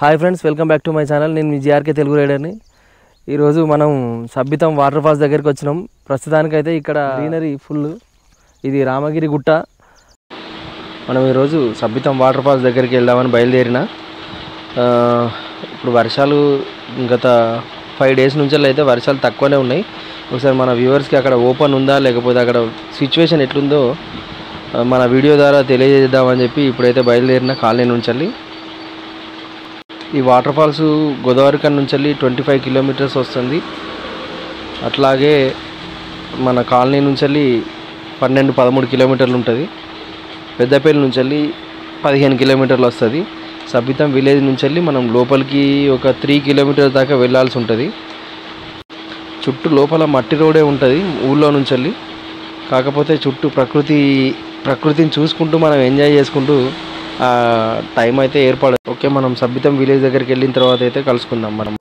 Hi friends welcome back to my channel నేను మీ GRK Telugu రైడర్ని ఈరోజు మనం సబ్బితం వాటర్ ఫాల్స్ దగ్గరికి వచ్చినాం. ప్రస్తుతానికైతే ఇక్కడ గ్రీనరీ ఫుల్ ఇది రామగిరి గుట్ట. మనం ఈరోజు సబ్బితం వాటర్ ఫాల్స్ దగ్గరికి వెళ్దామని బయలుదేరిన. ఇప్పుడు వర్షాలు గత ఫైవ్ డేస్ నుంచి అయితే వర్షాలు తక్కువనే ఉన్నాయి. ఒకసారి మన వ్యూవర్స్కి అక్కడ ఓపెన్ ఉందా లేకపోతే అక్కడ సిచ్యువేషన్ ఎట్లుందో మన వీడియో ద్వారా తెలియజేద్దామని చెప్పి ఇప్పుడైతే బయలుదేరిన కాలనీ నుంచి ఈ వాటర్ ఫాల్స్ గోదావరి కన్ నుంచి వెళ్ళి ట్వంటీ ఫైవ్ కిలోమీటర్స్ వస్తుంది. అట్లాగే మన కాలనీ నుంచి వెళ్ళి పన్నెండు పదమూడు కిలోమీటర్లు ఉంటుంది. పెద్దపల్లి నుంచి వెళ్ళి పదిహేను కిలోమీటర్లు వస్తుంది. సబితం విలేజ్ నుంచి వెళ్ళి మనం లోపలికి ఒక త్రీ కిలోమీటర్ దాకా వెళ్ళాల్సి ఉంటుంది. చుట్టూ లోపల మట్టి రోడే ఉంటుంది ఊళ్ళో నుంచి వెళ్ళి. కాకపోతే చుట్టూ ప్రకృతి ప్రకృతిని చూసుకుంటూ మనం ఎంజాయ్ చేసుకుంటూ ఆ టైం అయితే ఏర్పడదు. ఓకే మనం సబ్బితం విలేజ్ దగ్గరికి వెళ్ళిన తర్వాత అయితే కలుసుకుందాం మనం.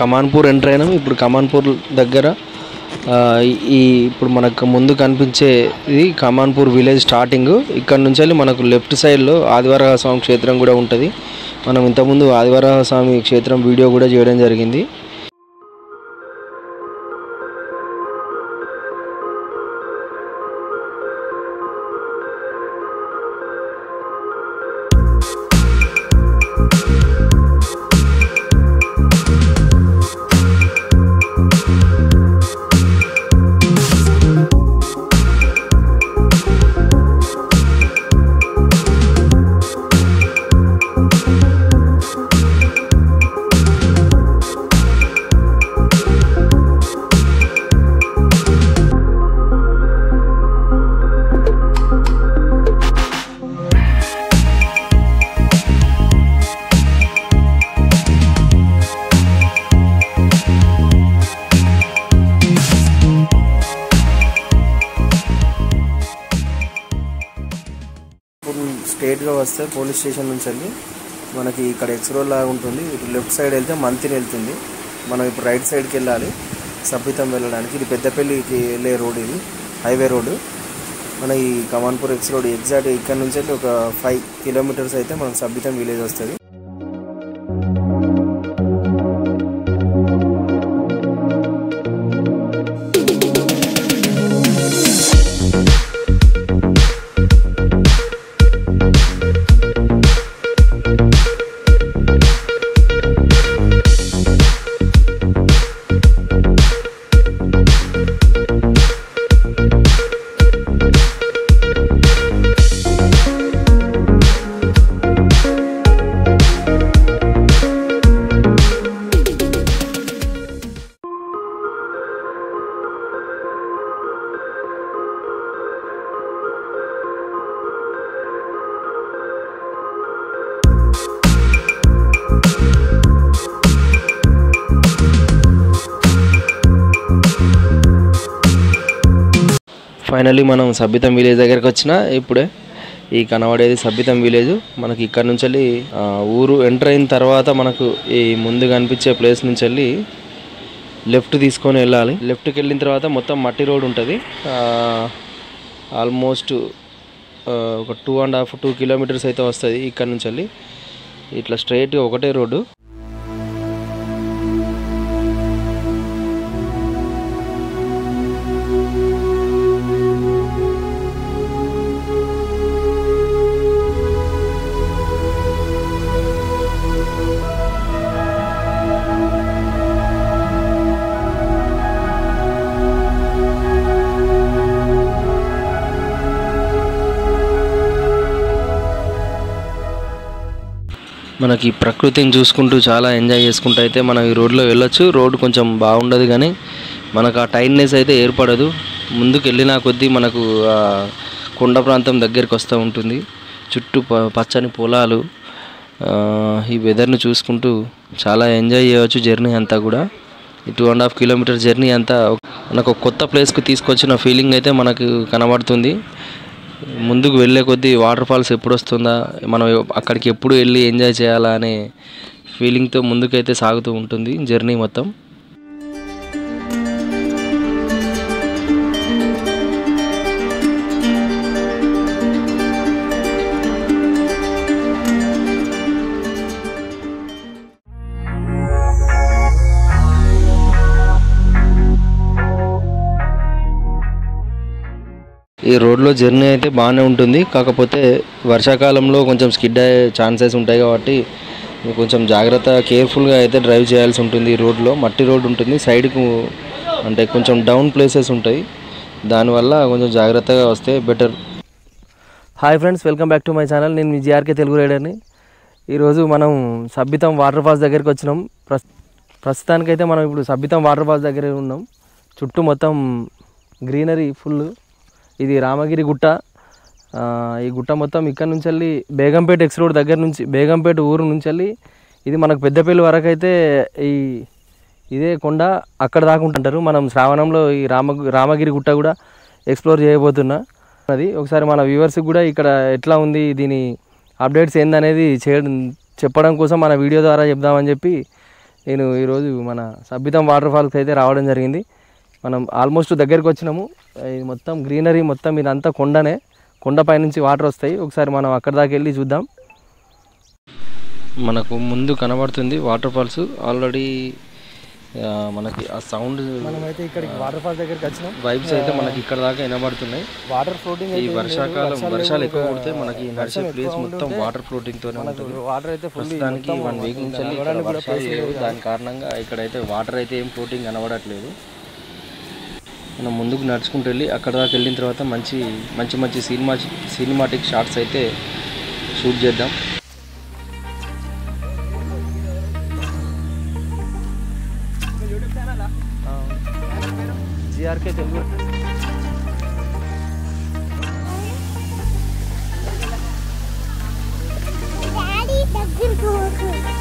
కమాన్పూర్ ఎంటర్ అయినాం. ఇప్పుడు కమాన్పూర్ దగ్గర ఈ ఇప్పుడు మనకు ముందు కనిపించే ఇది కమాన్పూర్ విలేజ్ స్టార్టింగ్. ఇక్కడ నుంచి వెళ్ళి మనకు లెఫ్ట్ సైడ్లో ఆదివరాహ స్వామి క్షేత్రం కూడా ఉంటుంది. మనం ఇంతకుముందు ఆదివరాహ స్వామి క్షేత్రం వీడియో కూడా చేయడం జరిగింది. స్ట్రైట్గా వస్తే పోలీస్ స్టేషన్ నుంచి వెళ్ళి మనకి ఇక్కడ ఎక్స్ రోడ్ లాగా ఉంటుంది. ఇటు లెఫ్ట్ సైడ్ వెళ్తే మంతిని వెళ్తుంది. మనం ఇప్పుడు రైట్ సైడ్కి వెళ్ళాలి. సబ్బితం వెళ్ళడానికి ఇది పెద్దపల్లికి వెళ్ళే రోడ్ ఇది హైవే రోడ్. మన ఈ కమాన్పూర్ ఎక్స్ రోడ్ ఎగ్జాక్ట్ ఇక్కడ నుంచి వెళ్ళి ఒక ఫైవ్ కిలోమీటర్స్ అయితే మనం సబ్బితం విలేజ్ వస్తుంది. ఫైనల్లీ మనం సబ్బితం విలేజ్ దగ్గరికి వచ్చిన ఇప్పుడే ఈ కనబడేది సబ్బితం విలేజ్ మనకి ఇక్కడ నుంచి వెళ్ళి ఊరు ఎంటర్ అయిన తర్వాత మనకు ఈ ముందు కనిపించే ప్లేస్ నుంచి వెళ్ళి లెఫ్ట్ తీసుకొని వెళ్ళాలి. లెఫ్ట్కి వెళ్ళిన తర్వాత మొత్తం మట్టి రోడ్ ఉంటుంది. ఆల్మోస్ట్ ఒక two and half two kilometres అయితే వస్తుంది ఇక్కడ నుంచి వెళ్ళి ఇట్లా స్ట్రైట్గా ఒకటే రోడ్డు. మనకి ప్రకృతిని చూసుకుంటూ చాలా ఎంజాయ్ చేసుకుంటూ అయితే మనం ఈ రోడ్లో వెళ్ళొచ్చు. రోడ్ కొంచెం బాగుండదు కానీ మనకు ఆ టైట్నెస్ అయితే ఏర్పడదు. ముందుకు వెళ్ళిన కొద్దీ మనకు కొండ ప్రాంతం దగ్గరికి వస్తూ ఉంటుంది. చుట్టూ ప- పచ్చని పొలాలు ఈ వెదర్ని చూసుకుంటూ చాలా ఎంజాయ్ చేయవచ్చు జర్నీ అంతా కూడా. ఈ two and half kilometre journey అంతా మనకు కొత్త ప్లేస్కి తీసుకొచ్చిన ఫీలింగ్ అయితే మనకు కనబడుతుంది. ముందుకు వెళ్ళే కొద్దీ వాటర్ ఫాల్స్ ఎప్పుడు వస్తుందా మనం అక్కడికి ఎప్పుడు వెళ్ళి ఎంజాయ్ చేయాలా అనే ఫీలింగ్తో ముందుకైతే సాగుతూ ఉంటుంది జర్నీ మొత్తం. ఈ రోడ్లో జర్నీ అయితే బాగానే ఉంటుంది. కాకపోతే వర్షాకాలంలో కొంచెం స్కిడ్ అయ్యే ఛాన్సెస్ ఉంటాయి కాబట్టి కొంచెం జాగ్రత్త కేర్ఫుల్గా అయితే డ్రైవ్ చేయాల్సి ఉంటుంది ఈ రోడ్లో. మట్టి రోడ్ ఉంటుంది. సైడ్కు అంటే కొంచెం డౌన్ ప్లేసెస్ ఉంటాయి. దానివల్ల కొంచెం జాగ్రత్తగా వస్తే better. Hi friends welcome back to my channel. నేను మీ జిఆర్కే తెలుగు రైడర్ని. ఈరోజు మనం సబ్బితం వాటర్ ఫాల్స్ దగ్గరికి వచ్చినాం. ప్రస్ ప్రస్తుతానికైతే మనం ఇప్పుడు సబ్బితం వాటర్ ఫాల్స్ దగ్గర ఉన్నాం. చుట్టూ మొత్తం గ్రీనరీ ఫుల్ ఇది రామగిరి గుట్ట. ఈ గుట్ట మొత్తం ఇక్కడ నుంచి వెళ్ళి బేగంపేట ఎక్స్ రోడ్ దగ్గర నుంచి బేగంపేట ఊరు నుంచి వెళ్ళి ఇది మనకు పెద్దపల్లి వరకు అయితే ఈ ఇదే కొండ అక్కడ దాకా ఉంటుంటారు. మనం శ్రావణంలో ఈ రామ రామగిరి గుట్ట కూడా ఎక్స్ప్లోర్ చేయబోతున్నా. అది ఒకసారి మన వ్యూవర్స్కి కూడా ఇక్కడ ఎట్లా ఉంది దీని అప్డేట్స్ ఏందనేది చేయడం చెప్పడం కోసం మన వీడియో ద్వారా చెప్దామని చెప్పి నేను ఈరోజు మన సబ్బితం వాటర్ ఫాల్స్కి అయితే రావడం జరిగింది. మనం ఆల్మోస్ట్ దగ్గరికి వచ్చినాము. ఇది మొత్తం గ్రీనరీ మొత్తం ఇదంతా కొండనే. కొండ పైనుంచి వాటర్ వస్తాయి. ఒకసారి మనం అక్కడ దాకా వెళ్ళి చూద్దాం. మనకు ముందు కనబడుతుంది వాటర్ ఫాల్స్ ఆల్రెడీ మనకి ఆ సౌండ్ మనమైతే ఇక్కడికి వాటర్ ఫాల్స్ దగ్గరికి వచ్చినాం. వైబ్స్ అయితే మనకి ఇక్కడ దాకా వినబడుతున్నాయి. వాటర్ ఫ్లోటింగ్ ఈ వర్షాకాలం వర్షాలు ఎక్కువ పడితే మనకి నడిచే ప్లేస్ మొత్తం వాటర్ ఫ్లోటింగ్ తోనే ఉంటుంది. వాటర్ అయితే ఫుల్ ప్రస్తుతానికి వన్ వీక్ నుంచి దాని కారణంగా ఇక్కడైతే వాటర్ అయితే ఏం ఫ్లోటింగ్ కనబడట్లేదు. మనం ముందుకు నడుచుకుంటూ వెళ్ళి అక్కడ దాకా వెళ్ళిన తర్వాత మంచి మంచి మంచి సినిమా సినిమాటిక్ షాట్స్ అయితే షూట్ చేద్దాం. జిఆర్కే తెలుగు. దగ్గరికి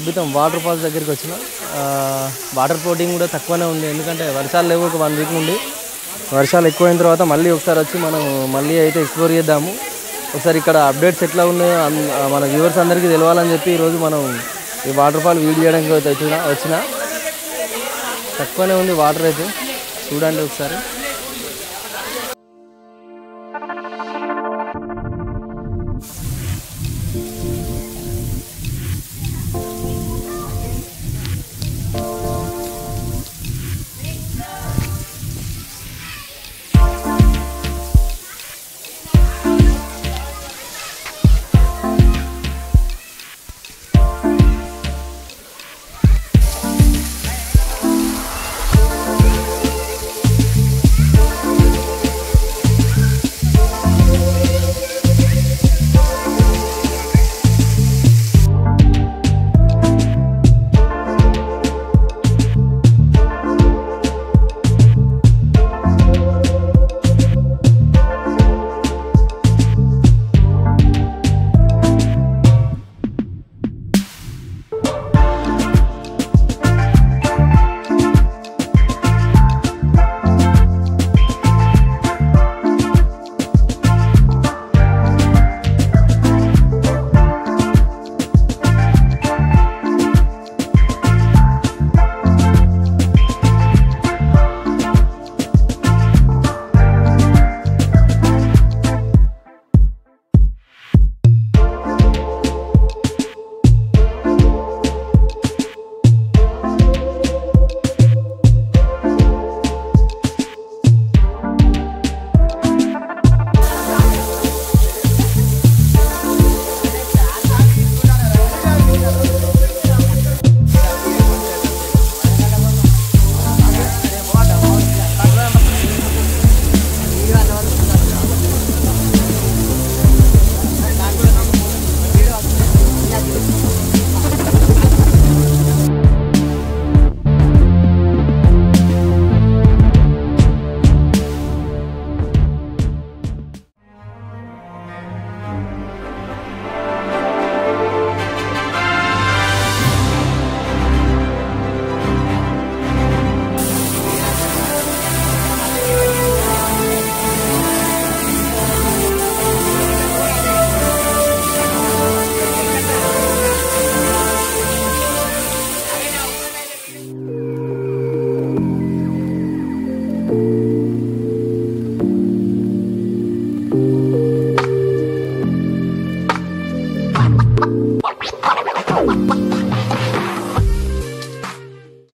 అద్భుతం. వాటర్ ఫాల్స్ దగ్గరికి వచ్చిన వాటర్ ఫ్లోటింగ్ కూడా తక్కువనే ఉంది. ఎందుకంటే వర్షాలు లేవు ఒక వన్ వీక్ నుండి. వర్షాలు ఎక్కువైన తర్వాత మళ్ళీ ఒకసారి వచ్చి మనం మళ్ళీ అయితే ఎక్స్ప్లోర్ చేద్దాము. ఒకసారి ఇక్కడ అప్డేట్స్ ఎట్లా ఉన్నాయో మన వ్యూవర్స్ అందరికీ తెలవాలని చెప్పి ఈరోజు మనం ఈ వాటర్ ఫాల్ వీడియో చేయడానికి అయితే వచ్చిన వచ్చిన. తక్కువనే ఉంది వాటర్ అయితే. చూడండి ఒకసారి.